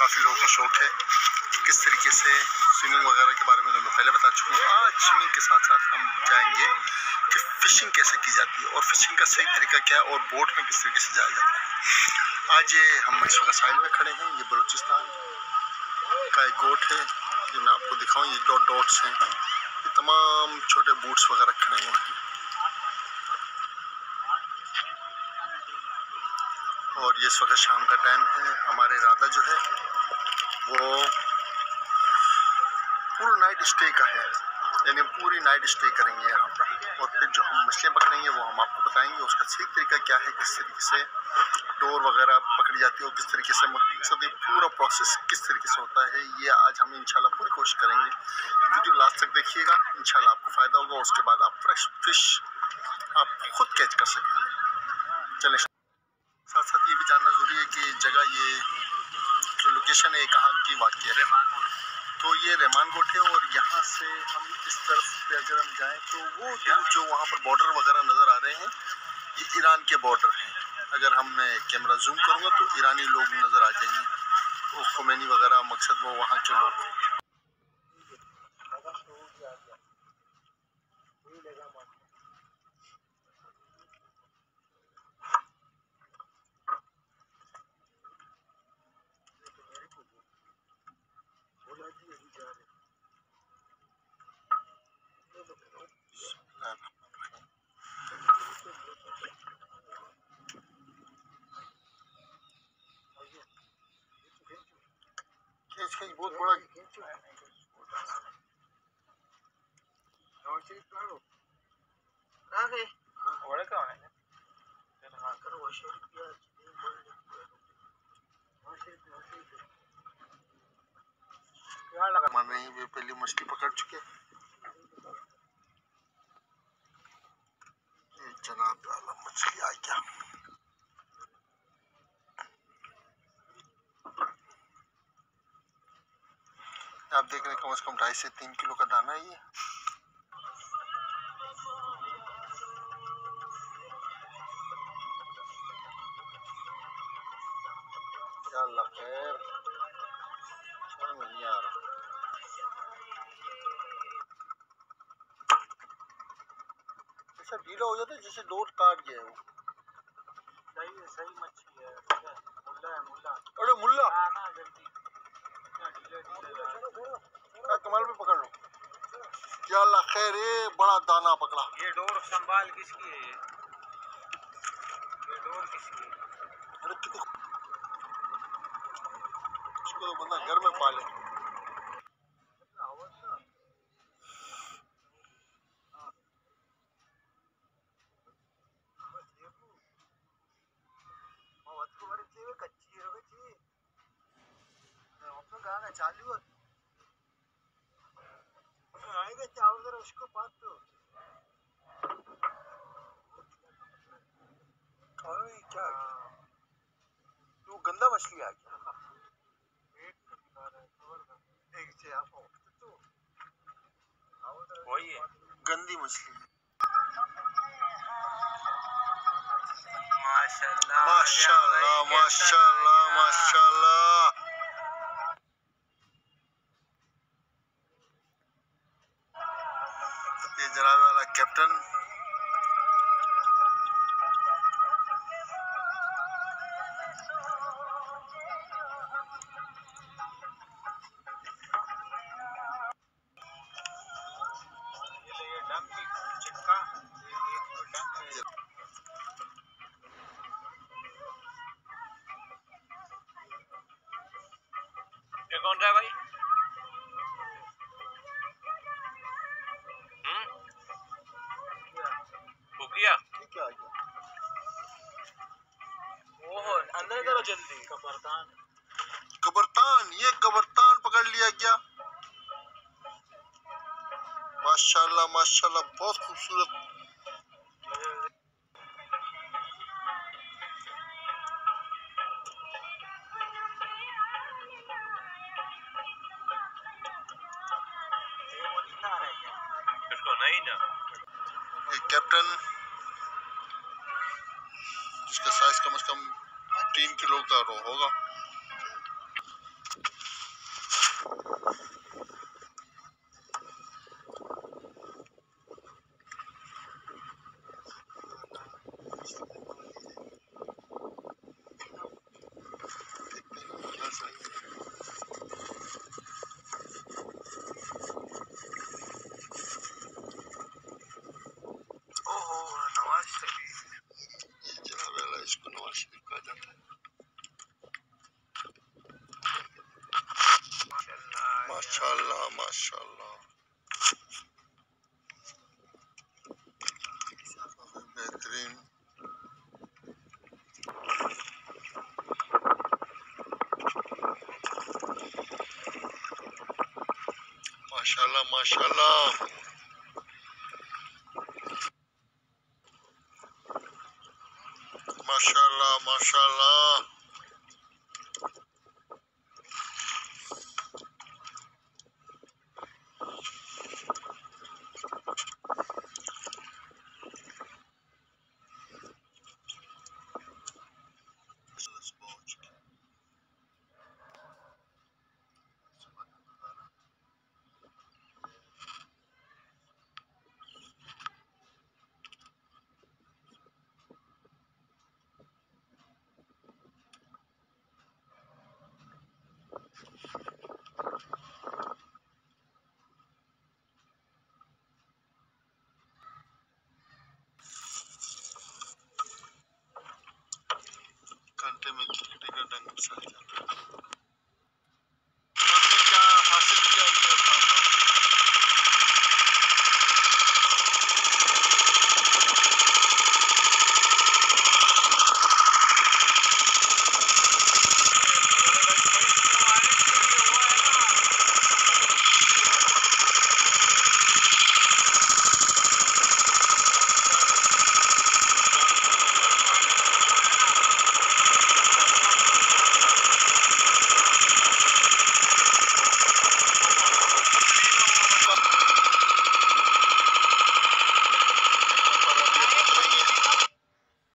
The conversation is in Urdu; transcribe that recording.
کافی لوگوں کو شوق ہے۔ کس طریقے سے سوئمنگ وغیرہ کے بارے میں میں پہلے بتا چکا ہوں آج سوئمنگ کے ساتھ ساتھ ہم جائیں گے کہ فشنگ کیسے کی جاتی ہے اور فشنگ کا صحیح طریقہ کیا ہے اور بوٹ میں کس طریقے سے جایا جاتا ہے۔ آج یہ ہم اس وقت ساحل میں کھڑے ہیں۔ یہ بلوچستان کا ایک گوٹ ہے۔ یہ میں آپ کو دکھاؤں۔ یہ ڈاٹ ڈاٹس ہیں۔ یہ تمام چھوٹے بوٹس وغیرہ کھڑے ہوئے ہیں اور یہ اس وقت شام کا ٹائم ہے، ہمارے ارادہ جو ہے، وہ پورا نائٹ اسٹے کا ہے۔ یعنی پوری نائٹ اسٹے کریں گے یہاں پر۔ اور پھر جو ہم مچھلیاں پکڑیں گے، وہ ہم آپ کو بتائیں گے۔ اس کا صحیح طریقہ کیا ہے؟ کس طریقے سے ڈور وغیرہ پکڑی جاتی ہے اور کس طریقے سے مقصد پورا پروسیس کس طریقے سے ہوتا ہے، یہ آج ہم انشاءاللہ پوری کوشش کریں گے۔ ویڈیو لاسٹ تک دیکھیے گا، انشاءاللہ آپ کو فائدہ ہوگا۔ اس کے بعد آپ فریش فش آپ خود کیچ کر سکیں۔ چلیں۔ یہ بھی جاننا ضروری ہے کہ جگہ یہ جو لوکیشن ہے کہاں کی واقع ہے۔ تو یہ رحمان گوٹ ہے اور یہاں سے ہم اس طرف پہ اگر ہم جائیں تو وہ دور جو وہاں پر بارڈر وغیرہ نظر آ رہے ہیں یہ ایران کے بارڈر ہیں۔ اگر ہم میں کیمرہ زوم کروں گا تو ایرانی لوگ نظر آ جائیں گے۔ وہ خمینی وغیرہ مقصد وہ وہاں کے لوگ کھینچ بہت بڑا مان رہے ہیں وہ پہلی مچھلی پکڑ چکے یہ جناب والا مچھلی آ گیا۔ آپ دیکھ رہے ہیں کم از کم ڈھائی سے تین کلو کا دانا ہے یہ۔ اللہ خیر۔ سمجھ میں نہیں آ رہا۔ ایسا ڈھیلا ہو جاتا ہے جیسے ڈور کاٹ گیا ہے وہ۔ صحیح صحیح مچھلی ہے۔ ملا ہے ملا۔ ارے ملا۔ ڈھیلے ڈھیلے کمال پہ پکڑ لو یا اللہ خیر بڑا دانا پکڑا۔ یہ ڈور سنبھال کس کی ہے یہ؟ ڈور کس کی ہے؟ ارے اس کو تو بندہ گھر میں پالے۔ చాలు آئے چاول ذرا اس کو بات تو۔ کیا تو گندا مچھلی آ گیا وہی ہے۔ گندی مچھلی۔ ماشاء اللہ ماشاء اللہ کون رہا ہے بھائی؟ اوہ اندر کرو جلدی کپردان قبرتان یہ قبرتان پکڑ لیا گیا ماشاء اللہ ماشاء اللہ بہت خوبصورت۔ اس کو نہیں نا ایک کیپٹن جس کا سائز کم از کم تین کلو کا رو ہوگا ما شاء الله ما شاء الله بهترين. ما شاء الله ما شاء الله ما شاء الله ما شاء الله ben bunu söyleyeceğim.